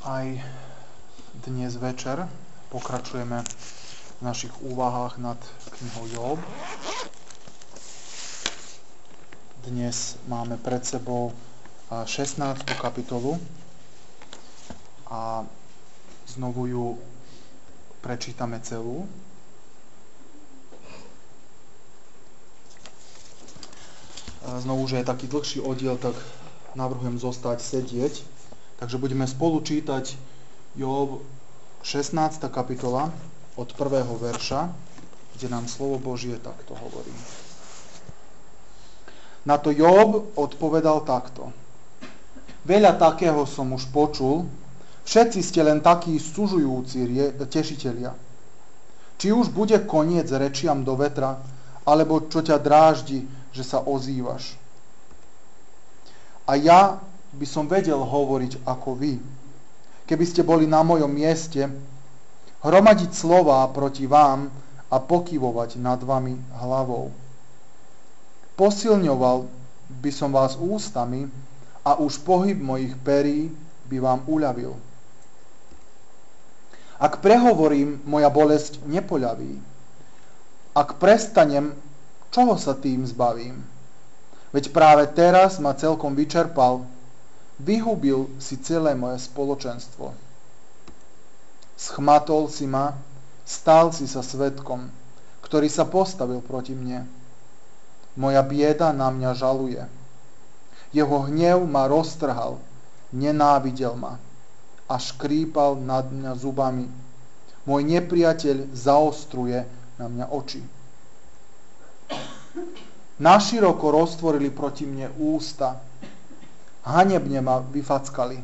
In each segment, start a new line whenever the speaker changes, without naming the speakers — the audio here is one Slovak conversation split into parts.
Aj dnes večer pokračujeme v našich úvahách nad knihou Job. Dnes máme pred sebou 16. kapitolu a znovu ju prečítame celú. Znovu, že je taký dlhší oddiel, tak navrhujem zostať sedieť. Takže budeme spolu čítať Job 16. kapitola od prvého verša, kde nám slovo Božie takto hovorí. Na to Job odpovedal takto. Veľa takého som už počul, všetci ste len takí sužujúci tešitelia. Či už bude koniec rečiam do vetra, alebo čo ťa dráždi, že sa ozývaš. A ja by som vedel hovoriť ako vy. Keby ste boli na mojom mieste, hromadiť slová proti vám a pokyvovať nad vami hlavou. Posilňoval by som vás ústami a už pohyb mojich perí by vám uľavil. Ak prehovorím, moja bolesť nepoľaví. Ak prestanem, čoho sa tým zbavím? Veď práve teraz ma celkom vyčerpal Vyhubil si celé moje spoločenstvo. Schmatol si ma, stal si sa svetkom, ktorý sa postavil proti mne. Moja bieda na mňa žaluje. Jeho hnev ma roztrhal, nenávidel ma a škrípal nad mňa zubami. Môj nepriateľ zaostruje na mňa oči. Naširoko roztvorili proti mne ústa, Hanebne ma vyfackali.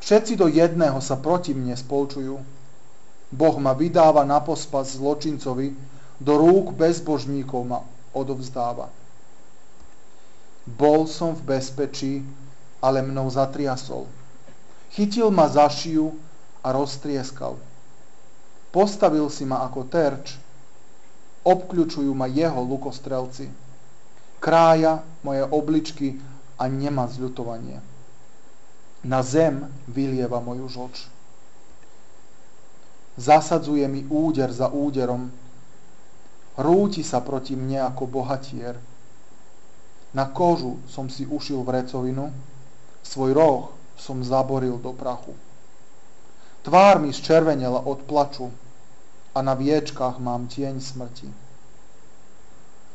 Všetci do jedného sa proti mne spolčujú. Boh ma vydáva na pospas zločincovi, do rúk bezbožníkov ma odovzdáva. Bol som v bezpečí, ale mnou zatriasol. Chytil ma za šiju a roztrieskal. Postavil si ma ako terč, obkľučujú ma jeho lukostrelci. Krája moje obličky a nemá zľutovanie. Na zem vylieva moju žoč. Zasadzuje mi úder za úderom. Rúti sa proti mne ako bohatier. Na kožu som si ušil vrecovinu, svoj roh som zaboril do prachu. Tvár mi zčervenela od plaču a na viečkách mám tieň smrti.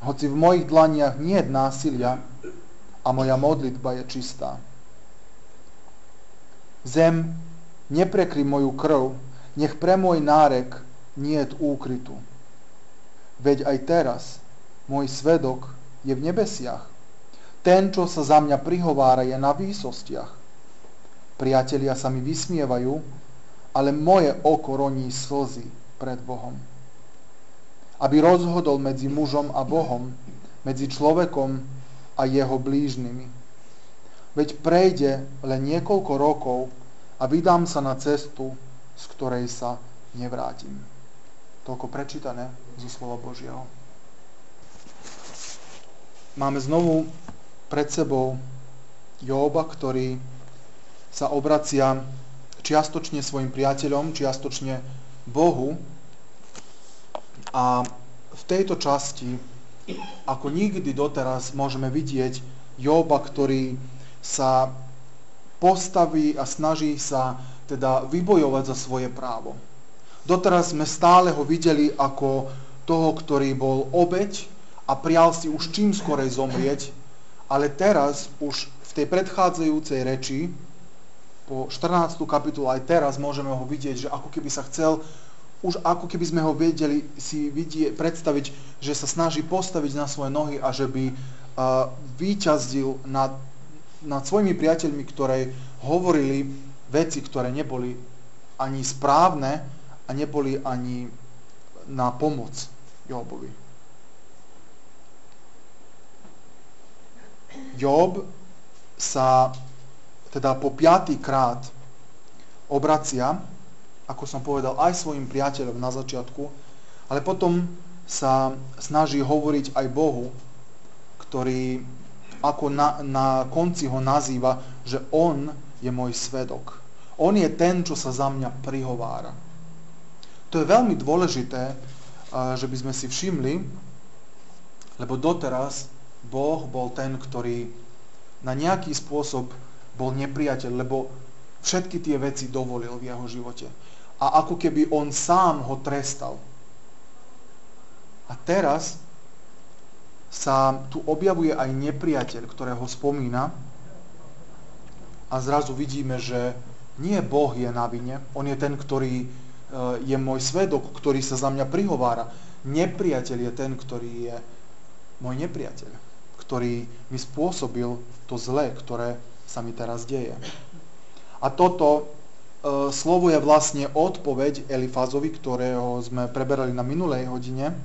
Hoci v mojich dlaniach nie je násilia, a moja modlitba je čistá. Zem, neprekry moju krv, nech pre môj nárek nie úkrytu. Veď aj teraz môj svedok je v nebesiach. Ten, čo sa za mňa prihovára, je na výsostiach. Priatelia sa mi vysmievajú, ale moje oko roní slzy pred Bohom. Aby rozhodol medzi mužom a Bohom, medzi človekom a jeho blížnymi. Veď prejde len niekoľko rokov a vydám sa na cestu, z ktorej sa nevrátim. Toľko prečítané zo slova Božieho. Máme znovu pred sebou Jóba, ktorý sa obracia čiastočne svojim priateľom, čiastočne Bohu. A v tejto časti ako nikdy doteraz môžeme vidieť Joba, ktorý sa postaví a snaží sa teda vybojovať za svoje právo. Doteraz sme stále ho videli ako toho, ktorý bol obeď a prial si už čím skorej zomrieť, ale teraz už v tej predchádzajúcej reči, po 14. kapitolu aj teraz môžeme ho vidieť, že ako keby sa chcel už ako keby sme ho vedeli si vidie, predstaviť, že sa snaží postaviť na svoje nohy a že by uh, výťazdil nad, nad svojimi priateľmi, ktoré hovorili veci, ktoré neboli ani správne a neboli ani na pomoc Jobovi. Job sa teda po piatý krát obracia ako som povedal, aj svojim priateľom na začiatku, ale potom sa snaží hovoriť aj Bohu, ktorý ako na, na konci ho nazýva, že on je môj svedok. On je ten, čo sa za mňa prihovára. To je veľmi dôležité, že by sme si všimli, lebo doteraz Boh bol ten, ktorý na nejaký spôsob bol nepriateľ, lebo všetky tie veci dovolil v jeho živote. A ako keby on sám ho trestal. A teraz sa tu objavuje aj nepriateľ, ktorého spomína a zrazu vidíme, že nie Boh je na vine, on je ten, ktorý e, je môj svedok, ktorý sa za mňa prihovára. Nepriateľ je ten, ktorý je môj nepriateľ, ktorý mi spôsobil to zlé, ktoré sa mi teraz deje. A toto slovo je vlastne odpoveď Elifazovi, ktorého sme preberali na minulej hodine,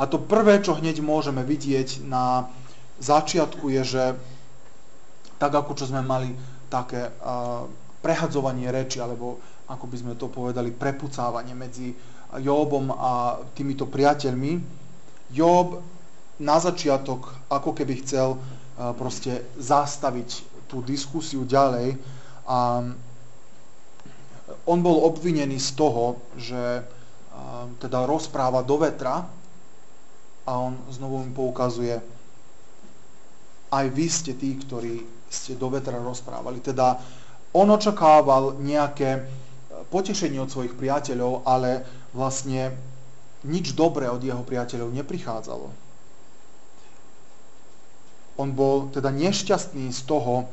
a to prvé, čo hneď môžeme vidieť na začiatku je, že tak ako čo sme mali také uh, prehadzovanie reči, alebo ako by sme to povedali, prepucávanie medzi Jobom a týmito priateľmi, Job na začiatok ako keby chcel uh, proste zastaviť tú diskusiu ďalej a on bol obvinený z toho, že teda rozpráva do vetra, a on znovu mi poukazuje, aj vy ste tí, ktorí ste do vetra rozprávali. Teda on očakával nejaké e, potešenie od svojich priateľov, ale vlastne nič dobré od jeho priateľov neprichádzalo. On bol teda nešťastný z toho,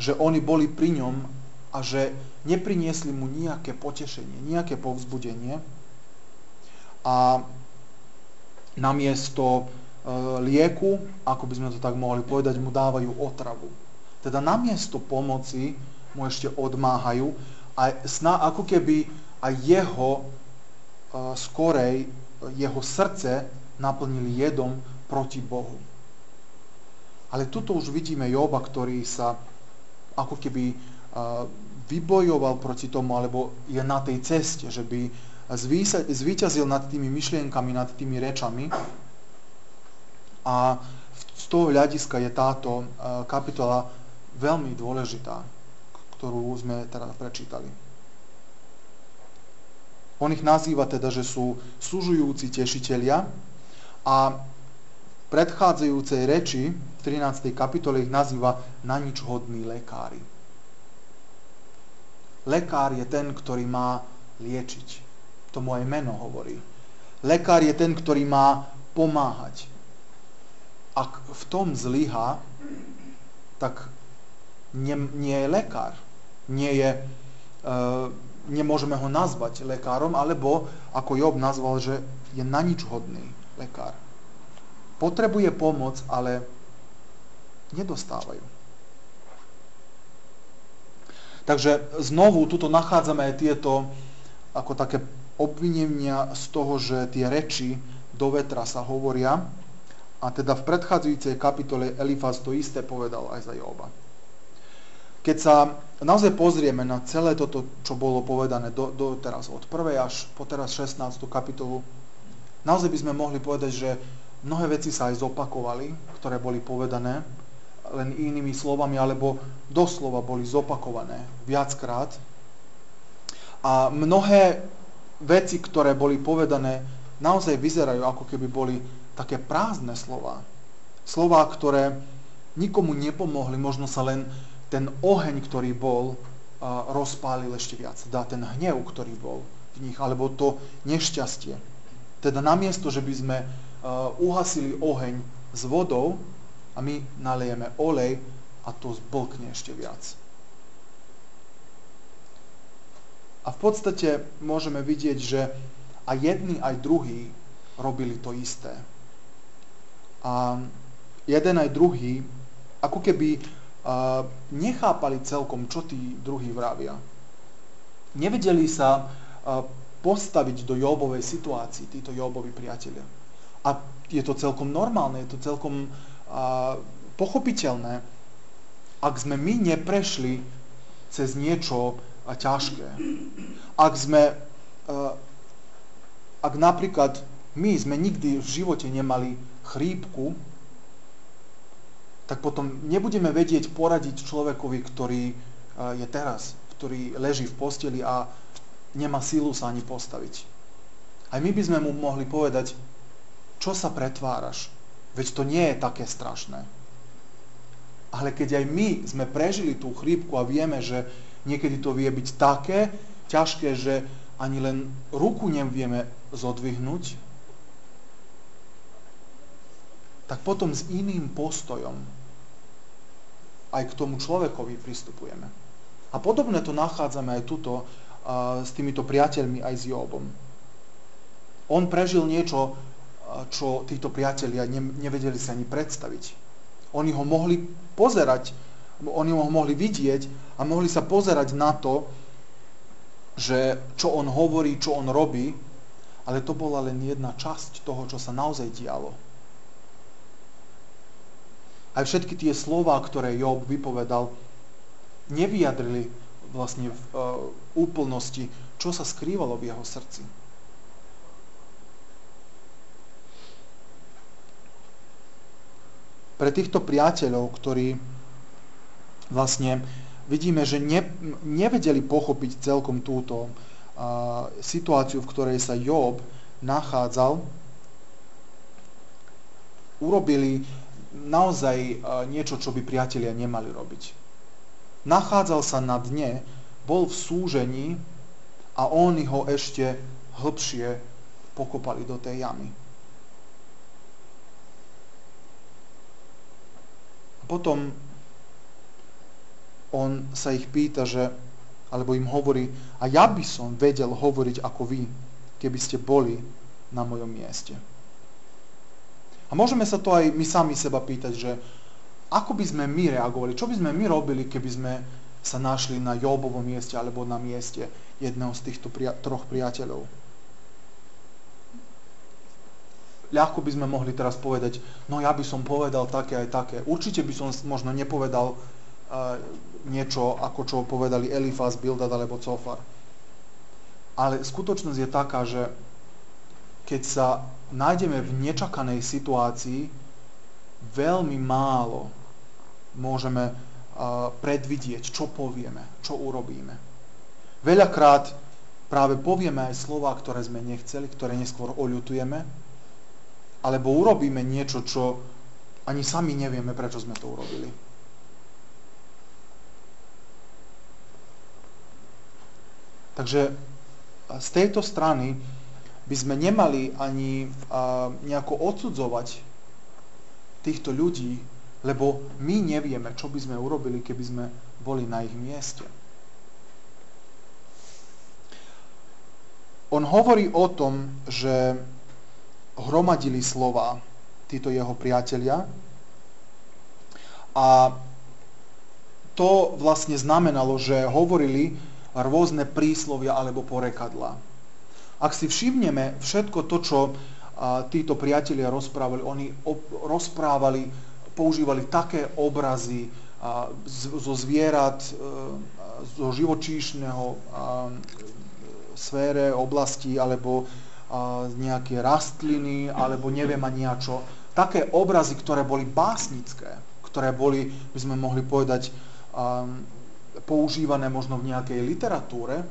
že oni boli pri ňom a že nepriniesli mu nejaké potešenie, nejaké povzbudenie. A namiesto e, lieku, ako by sme to tak mohli povedať, mu dávajú otravu. Teda namiesto pomoci mu ešte odmáhajú a sná ako keby aj jeho e, skorej, jeho srdce naplnili jedom proti Bohu. Ale tuto už vidíme Joba, ktorý sa ako keby e, vybojoval proti tomu, alebo je na tej ceste, že by zvíťazil nad tými myšlienkami, nad tými rečami. A z toho hľadiska je táto e, kapitola veľmi dôležitá, ktorú sme teda prečítali. On ich nazýva teda, že sú služujúci tešitelia a predchádzajúcej reči v 13. kapitole ich nazýva na nič hodní lekári. Lekár je ten, ktorý má liečiť to moje meno hovorí. Lekár je ten, ktorý má pomáhať. Ak v tom zlyha, tak nie, nie je lekár. Nie je, e, nemôžeme ho nazvať lekárom, alebo ako Job nazval, že je na nič hodný lekár. Potrebuje pomoc, ale nedostávajú. Takže znovu tuto nachádzame aj tieto ako také obvinenia z toho, že tie reči do vetra sa hovoria. A teda v predchádzajúcej kapitole Elifaz to isté povedal aj za Joba. Keď sa naozaj pozrieme na celé toto, čo bolo povedané do, do teraz, od 1. až po teraz 16. kapitolu, naozaj by sme mohli povedať, že mnohé veci sa aj zopakovali, ktoré boli povedané, len inými slovami, alebo doslova boli zopakované viackrát. A mnohé veci, ktoré boli povedané, naozaj vyzerajú ako keby boli také prázdne slova. Slova, ktoré nikomu nepomohli, možno sa len ten oheň, ktorý bol, rozpálil ešte viac. Dá ten hnev, ktorý bol v nich, alebo to nešťastie. Teda namiesto, že by sme uhasili oheň s vodou a my nalejeme olej a to zblkne ešte viac. A v podstate môžeme vidieť, že aj jedni, aj druhí robili to isté. A jeden aj druhý ako keby uh, nechápali celkom, čo tí druhí vravia. Nevedeli sa uh, postaviť do Jobovej situácii, títo Jobovi priatelia. A je to celkom normálne, je to celkom uh, pochopiteľné. Ak sme my neprešli cez niečo, ťažké. Ak sme, ak napríklad my sme nikdy v živote nemali chrípku, tak potom nebudeme vedieť poradiť človekovi, ktorý je teraz ktorý leží v posteli a nemá sílu sa ani postaviť. Aj my by sme mu mohli povedať, čo sa pretváraš, veď to nie je také strašné. Ale keď aj my sme prežili tú chrípku a vieme, že niekedy to vie byť také ťažké, že ani len ruku nevieme zodvihnúť, tak potom s iným postojom aj k tomu človekovi pristupujeme. A podobné to nachádzame aj tuto uh, s týmito priateľmi aj s Jobom. On prežil niečo, čo títo priatelia ne, nevedeli sa ani predstaviť. Oni ho mohli pozerať, oni ho mohli vidieť a mohli sa pozerať na to, že čo on hovorí, čo on robí, ale to bola len jedna časť toho, čo sa naozaj dialo. Aj všetky tie slova, ktoré Job vypovedal, nevyjadrili vlastne v uh, úplnosti, čo sa skrývalo v jeho srdci. Pre týchto priateľov, ktorí vlastne vidíme, že ne, nevedeli pochopiť celkom túto uh, situáciu, v ktorej sa Job nachádzal, urobili naozaj niečo, čo by priatelia nemali robiť. Nachádzal sa na dne, bol v súžení a oni ho ešte hlbšie pokopali do tej jamy. Potom on sa ich pýta, že, alebo im hovorí, a ja by som vedel hovoriť ako vy, keby ste boli na mojom mieste. A môžeme sa to aj my sami seba pýtať, že ako by sme my reagovali, čo by sme my robili, keby sme sa našli na Jobovom mieste alebo na mieste jedného z týchto pria- troch priateľov ľahko by sme mohli teraz povedať, no ja by som povedal také aj také. Určite by som možno nepovedal uh, niečo, ako čo povedali Elifaz, Bildad alebo Cofar. Ale skutočnosť je taká, že keď sa nájdeme v nečakanej situácii, veľmi málo môžeme uh, predvidieť, čo povieme, čo urobíme. Veľakrát práve povieme aj slova, ktoré sme nechceli, ktoré neskôr oľutujeme, alebo urobíme niečo, čo ani sami nevieme, prečo sme to urobili. Takže z tejto strany by sme nemali ani nejako odsudzovať týchto ľudí, lebo my nevieme, čo by sme urobili, keby sme boli na ich mieste. On hovorí o tom, že hromadili slova títo jeho priatelia a to vlastne znamenalo, že hovorili rôzne príslovia alebo porekadla. Ak si všimneme všetko to, čo títo priatelia rozprávali, oni rozprávali, používali také obrazy zo zvierat, e, zo živočíšneho sfére, oblasti alebo nejaké rastliny alebo neviem ani čo. Také obrazy, ktoré boli básnické, ktoré boli, by sme mohli povedať, používané možno v nejakej literatúre,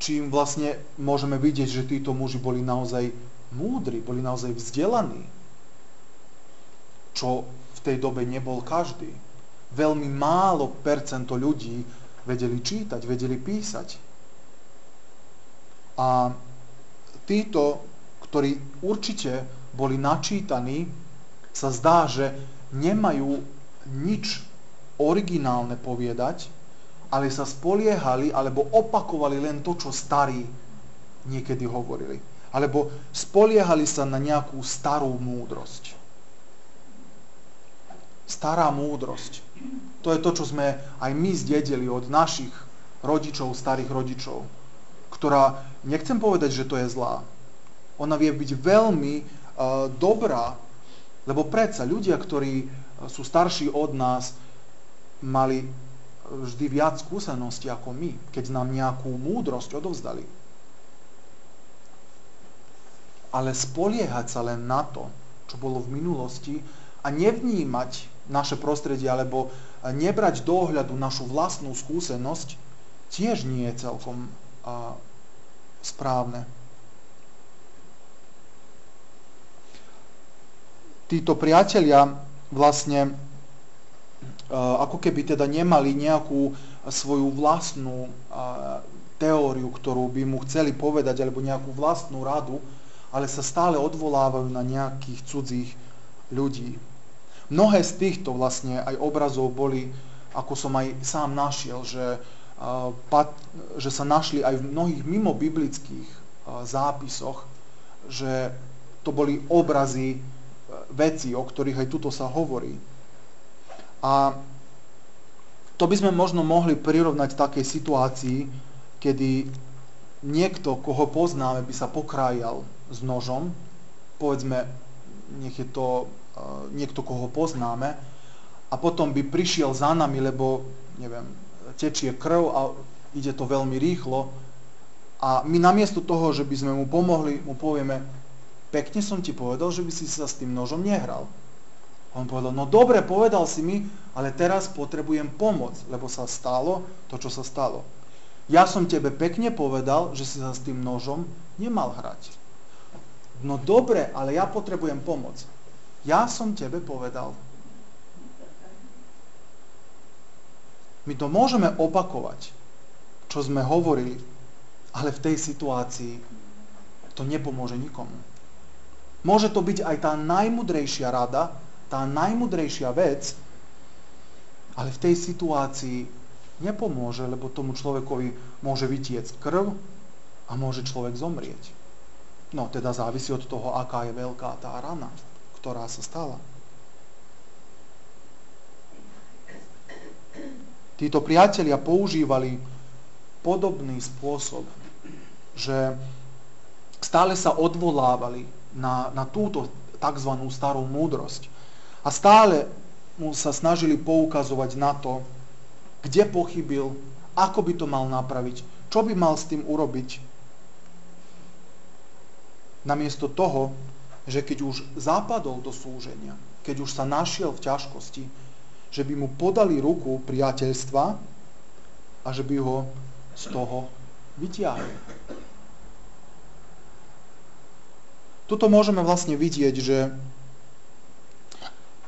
čím vlastne môžeme vidieť, že títo muži boli naozaj múdri, boli naozaj vzdelaní, čo v tej dobe nebol každý. Veľmi málo percento ľudí vedeli čítať, vedeli písať. A títo, ktorí určite boli načítaní, sa zdá, že nemajú nič originálne povedať, ale sa spoliehali alebo opakovali len to, čo starí niekedy hovorili. Alebo spoliehali sa na nejakú starú múdrosť. Stará múdrosť. To je to, čo sme aj my zdedili od našich rodičov, starých rodičov ktorá, nechcem povedať, že to je zlá. Ona vie byť veľmi uh, dobrá, lebo predsa ľudia, ktorí e, sú starší od nás, mali vždy viac skúseností ako my, keď nám nejakú múdrosť odovzdali. Ale spoliehať sa len na to, čo bolo v minulosti a nevnímať naše prostredie alebo nebrať do ohľadu našu vlastnú skúsenosť, tiež nie je celkom správne. Títo priatelia vlastne ako keby teda nemali nejakú svoju vlastnú teóriu, ktorú by mu chceli povedať, alebo nejakú vlastnú radu, ale sa stále odvolávajú na nejakých cudzích ľudí. Mnohé z týchto vlastne aj obrazov boli, ako som aj sám našiel, že, že sa našli aj v mnohých mimo biblických zápisoch, že to boli obrazy veci, o ktorých aj tuto sa hovorí. A to by sme možno mohli prirovnať takej situácii, kedy niekto, koho poznáme, by sa pokrájal s nožom, povedzme, nech je to niekto, koho poznáme, a potom by prišiel za nami, lebo, neviem, tečie krv a ide to veľmi rýchlo, a my namiesto toho, že by sme mu pomohli, mu povieme, pekne som ti povedal, že by si sa s tým nožom nehral. On povedal, no dobre, povedal si mi, ale teraz potrebujem pomoc, lebo sa stalo to, čo sa stalo. Ja som tebe pekne povedal, že si sa s tým nožom nemal hrať. No dobre, ale ja potrebujem pomoc. Ja som tebe povedal. My to môžeme opakovať, čo sme hovorili, ale v tej situácii to nepomôže nikomu. Môže to byť aj tá najmudrejšia rada, tá najmudrejšia vec, ale v tej situácii nepomôže, lebo tomu človekovi môže vytiec krv a môže človek zomrieť. No, teda závisí od toho, aká je veľká tá rana, ktorá sa stala. Títo priatelia používali podobný spôsob, že stále sa odvolávali na, na túto tzv. starú múdrosť. A stále mu sa snažili poukazovať na to, kde pochybil, ako by to mal napraviť, čo by mal s tým urobiť. Namiesto toho, že keď už zapadol do súženia, keď už sa našiel v ťažkosti, že by mu podali ruku priateľstva a že by ho z toho vytiahli. Tuto môžeme vlastne vidieť, že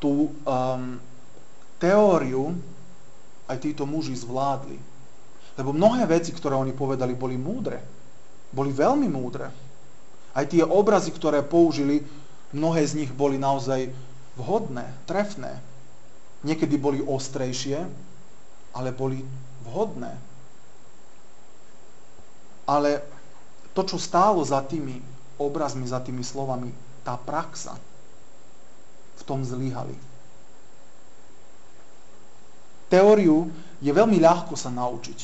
tú um, teóriu aj títo muži zvládli. Lebo mnohé veci, ktoré oni povedali, boli múdre. Boli veľmi múdre. Aj tie obrazy, ktoré použili, mnohé z nich boli naozaj vhodné, trefné. Niekedy boli ostrejšie, ale boli vhodné. Ale to, čo stálo za tými obrazmi, za tými slovami, tá praxa, v tom zlyhali. Teóriu je veľmi ľahko sa naučiť.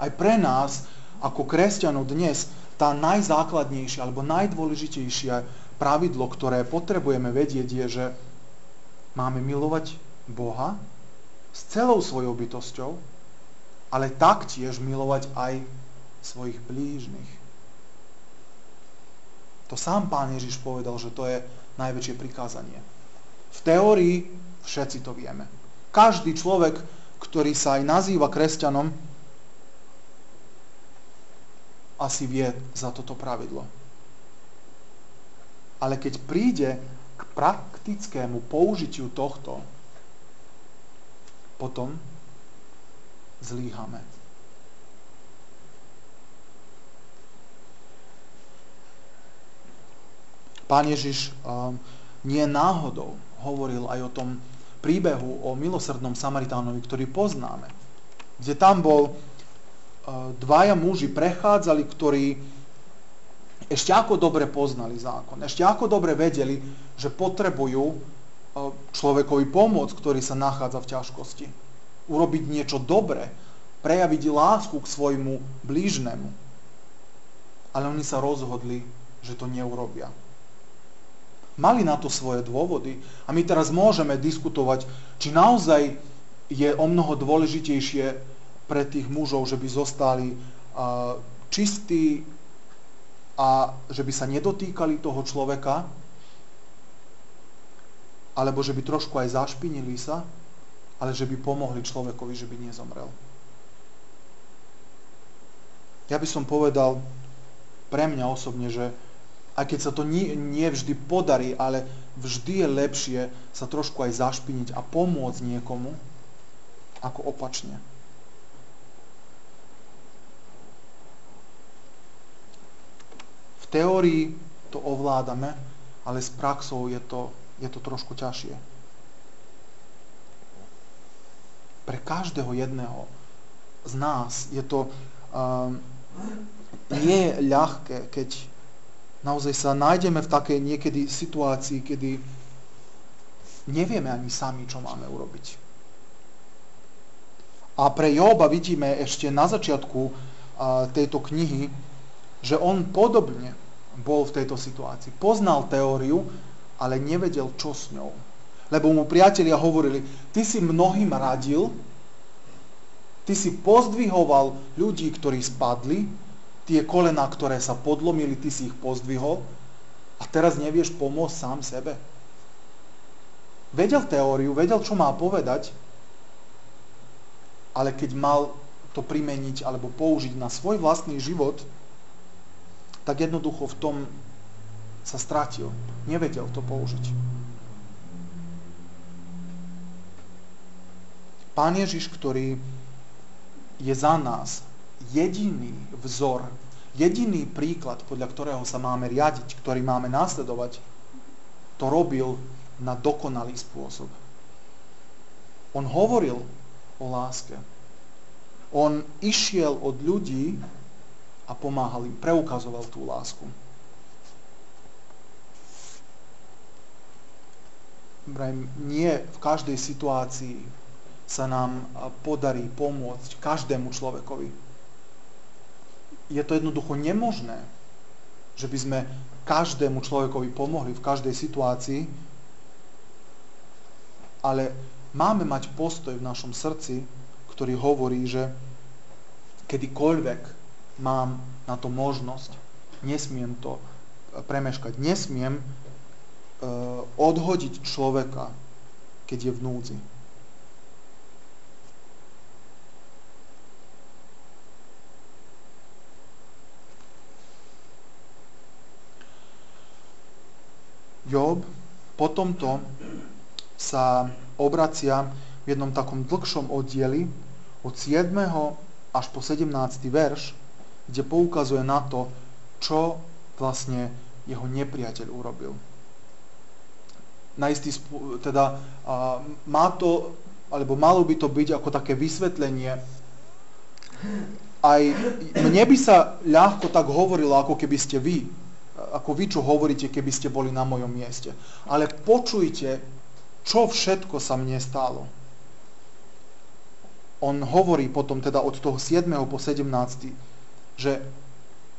Aj pre nás, ako kresťanov dnes, tá najzákladnejšia alebo najdôležitejšie pravidlo, ktoré potrebujeme vedieť, je, že máme milovať Boha s celou svojou bytosťou, ale taktiež milovať aj svojich blížnych. To sám pán Ježiš povedal, že to je najväčšie prikázanie. V teórii všetci to vieme. Každý človek, ktorý sa aj nazýva kresťanom, asi vie za toto pravidlo. Ale keď príde k praktickému použitiu tohto, potom zlíhame. Pán Ježiš um, nie náhodou hovoril aj o tom príbehu o milosrdnom Samaritánovi, ktorý poznáme. Kde tam bol, e, dvaja muži prechádzali, ktorí ešte ako dobre poznali zákon, ešte ako dobre vedeli, že potrebujú človekovi pomôcť, ktorý sa nachádza v ťažkosti. Urobiť niečo dobré, prejaviť lásku k svojmu blížnemu. Ale oni sa rozhodli, že to neurobia. Mali na to svoje dôvody. A my teraz môžeme diskutovať, či naozaj je o mnoho dôležitejšie pre tých mužov, že by zostali čistí a že by sa nedotýkali toho človeka, alebo že by trošku aj zašpinili sa, ale že by pomohli človekovi, že by nezomrel. Ja by som povedal pre mňa osobne, že aj keď sa to nie, nie vždy podarí, ale vždy je lepšie sa trošku aj zašpiniť a pomôcť niekomu, ako opačne. V teórii to ovládame, ale s praxou je to, je to trošku ťažšie. Pre každého jedného z nás je to um, nie je ľahké, keď naozaj sa nájdeme v takej niekedy situácii, kedy nevieme ani sami, čo máme urobiť. A pre Joba vidíme ešte na začiatku tejto knihy, že on podobne bol v tejto situácii. Poznal teóriu, ale nevedel, čo s ňou. Lebo mu priatelia hovorili, ty si mnohým radil, ty si pozdvihoval ľudí, ktorí spadli, tie kolená, ktoré sa podlomili, ty si ich pozdvihol a teraz nevieš pomôcť sám sebe. Vedel teóriu, vedel, čo má povedať, ale keď mal to primeniť alebo použiť na svoj vlastný život, tak jednoducho v tom sa stratil. Nevedel to použiť. Pán Ježiš, ktorý je za nás jediný vzor, jediný príklad, podľa ktorého sa máme riadiť, ktorý máme následovať, to robil na dokonalý spôsob. On hovoril o láske. On išiel od ľudí a pomáhal im, preukazoval tú lásku. Nie v každej situácii sa nám podarí pomôcť každému človekovi. Je to jednoducho nemožné, že by sme každému človekovi pomohli v každej situácii, ale máme mať postoj v našom srdci, ktorý hovorí, že kedykoľvek mám na to možnosť. Nesmiem to premeškať. Nesmiem odhodiť človeka, keď je v núdzi. Job po tomto sa obracia v jednom takom dlhšom oddieli od 7. až po 17. verš kde poukazuje na to, čo vlastne jeho nepriateľ urobil. Na istý teda a, má to, alebo malo by to byť ako také vysvetlenie. Aj mne by sa ľahko tak hovorilo, ako keby ste vy, ako vy, čo hovoríte, keby ste boli na mojom mieste. Ale počujte, čo všetko sa mne stalo. On hovorí potom teda od toho 7. po 17 že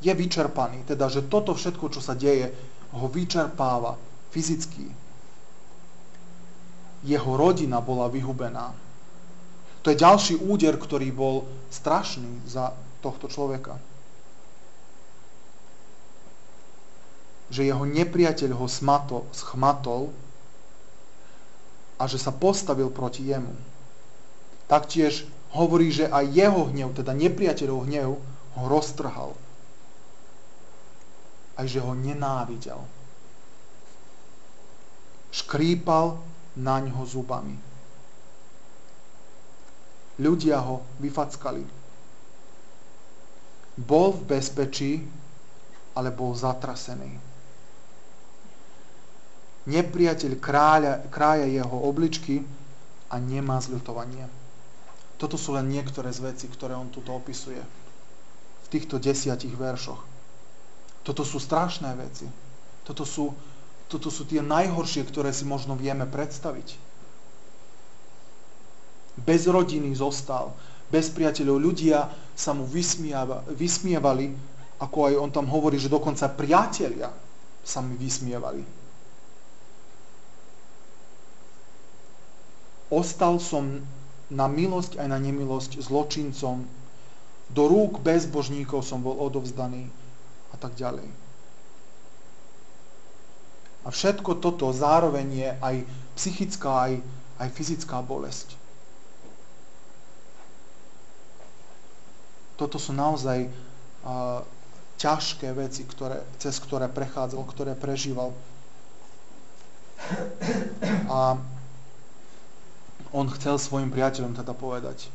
je vyčerpaný, teda že toto všetko, čo sa deje, ho vyčerpáva fyzicky. Jeho rodina bola vyhubená. To je ďalší úder, ktorý bol strašný za tohto človeka. Že jeho nepriateľ ho smato, schmatol a že sa postavil proti jemu. Taktiež hovorí, že aj jeho hnev, teda nepriateľov hnev, ho roztrhal. Aj že ho nenávidel. Škrípal na ňo zubami. Ľudia ho vyfackali. Bol v bezpečí, ale bol zatrasený. Nepriateľ kráľa, krája jeho obličky a nemá zľutovanie. Toto sú len niektoré z vecí, ktoré on tuto opisuje týchto desiatich veršoch. Toto sú strašné veci. Toto sú, toto sú tie najhoršie, ktoré si možno vieme predstaviť. Bez rodiny zostal, bez priateľov. Ľudia sa mu vysmieva, vysmievali, ako aj on tam hovorí, že dokonca priatelia sa mi vysmievali. Ostal som na milosť aj na nemilosť zločincom, do rúk bezbožníkov som bol odovzdaný a tak ďalej. A všetko toto zároveň je aj psychická, aj, aj fyzická bolesť. Toto sú naozaj a, ťažké veci, ktoré, cez ktoré prechádzal, ktoré prežíval. A on chcel svojim priateľom teda povedať,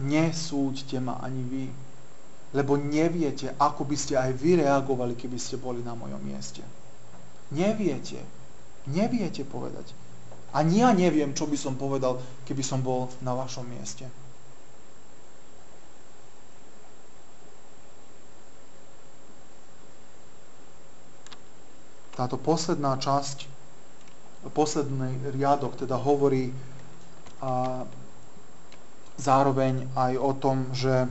nesúďte ma ani vy, lebo neviete, ako by ste aj vy reagovali, keby ste boli na mojom mieste. Neviete. Neviete povedať. Ani ja neviem, čo by som povedal, keby som bol na vašom mieste. Táto posledná časť, posledný riadok teda hovorí a, zároveň aj o tom, že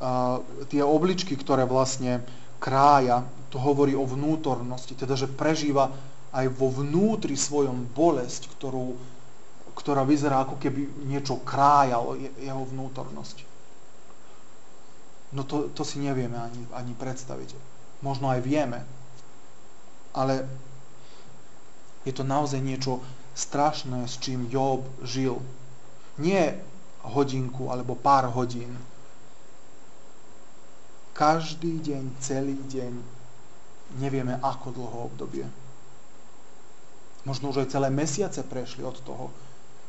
a, tie obličky, ktoré vlastne krája, to hovorí o vnútornosti, teda že prežíva aj vo vnútri svojom bolesť, ktorú, ktorá vyzerá ako keby niečo krájalo jeho vnútornosť. No to, to si nevieme ani, ani predstaviť. Možno aj vieme, ale je to naozaj niečo strašné, s čím Job žil. Nie hodinku alebo pár hodín. Každý deň, celý deň, nevieme ako dlho obdobie. Možno už aj celé mesiace prešli od toho,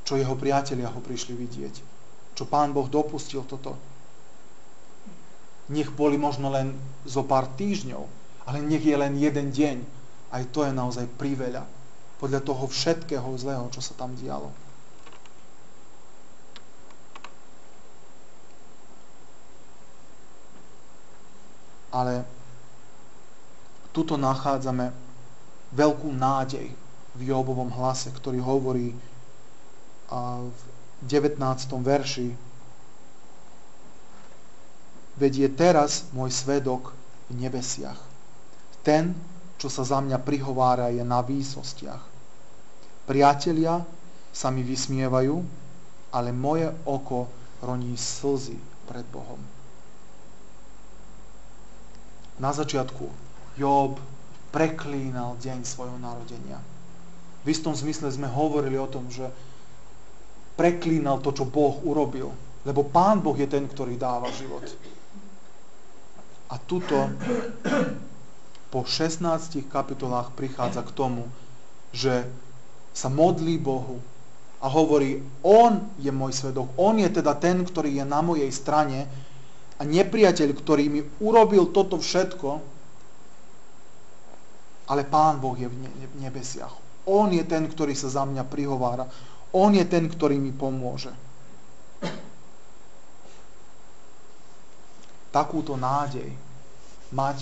čo jeho priatelia ho prišli vidieť. Čo pán Boh dopustil toto. Nech boli možno len zo pár týždňov, ale nech je len jeden deň. Aj to je naozaj priveľa. Podľa toho všetkého zlého, čo sa tam dialo. Ale tuto nachádzame veľkú nádej v Jobovom hlase, ktorý hovorí v 19. verši Veď je teraz môj svedok v nebesiach. Ten, čo sa za mňa prihovára, je na výsostiach. Priatelia sa mi vysmievajú, ale moje oko roní slzy pred Bohom. Na začiatku Job preklínal deň svojho narodenia v istom zmysle sme hovorili o tom, že preklínal to, čo Boh urobil. Lebo Pán Boh je ten, ktorý dáva život. A tuto po 16 kapitolách prichádza k tomu, že sa modlí Bohu a hovorí, On je môj svedok, On je teda ten, ktorý je na mojej strane a nepriateľ, ktorý mi urobil toto všetko, ale Pán Boh je v nebesiach. On je ten, ktorý sa za mňa prihovára. On je ten, ktorý mi pomôže. Takúto nádej mať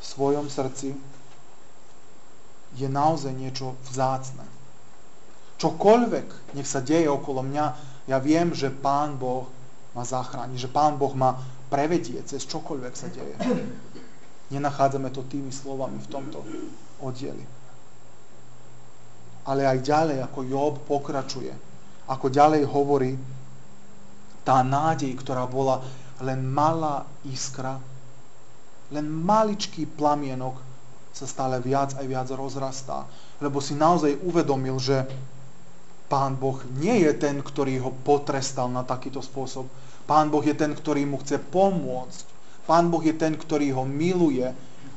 v svojom srdci je naozaj niečo vzácne. Čokoľvek nech sa deje okolo mňa, ja viem, že Pán Boh ma zachráni, že Pán Boh ma prevedie cez čokoľvek sa deje. Nenachádzame to tými slovami v tomto oddieli ale aj ďalej, ako Job pokračuje. Ako ďalej hovorí, tá nádej, ktorá bola len malá iskra, len maličký plamienok sa stále viac a viac rozrastá. Lebo si naozaj uvedomil, že Pán Boh nie je ten, ktorý ho potrestal na takýto spôsob. Pán Boh je ten, ktorý mu chce pomôcť. Pán Boh je ten, ktorý ho miluje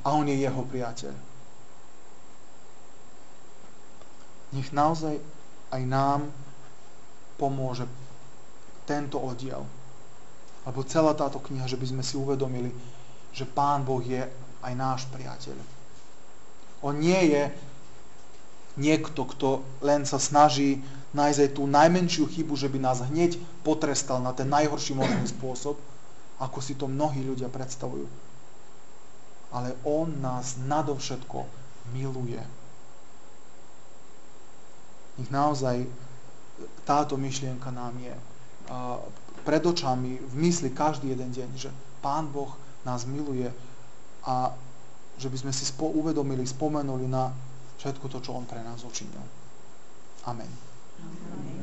a on je jeho priateľ. nech naozaj aj nám pomôže tento oddiel. Alebo celá táto kniha, že by sme si uvedomili, že Pán Boh je aj náš priateľ. On nie je niekto, kto len sa snaží nájsť aj tú najmenšiu chybu, že by nás hneď potrestal na ten najhorší možný spôsob, ako si to mnohí ľudia predstavujú. Ale On nás nadovšetko miluje nech naozaj táto myšlienka nám je pred očami, v mysli každý jeden deň, že Pán Boh nás miluje a že by sme si uvedomili, spomenuli na všetko to, čo On pre nás učinil. Amen. Amen.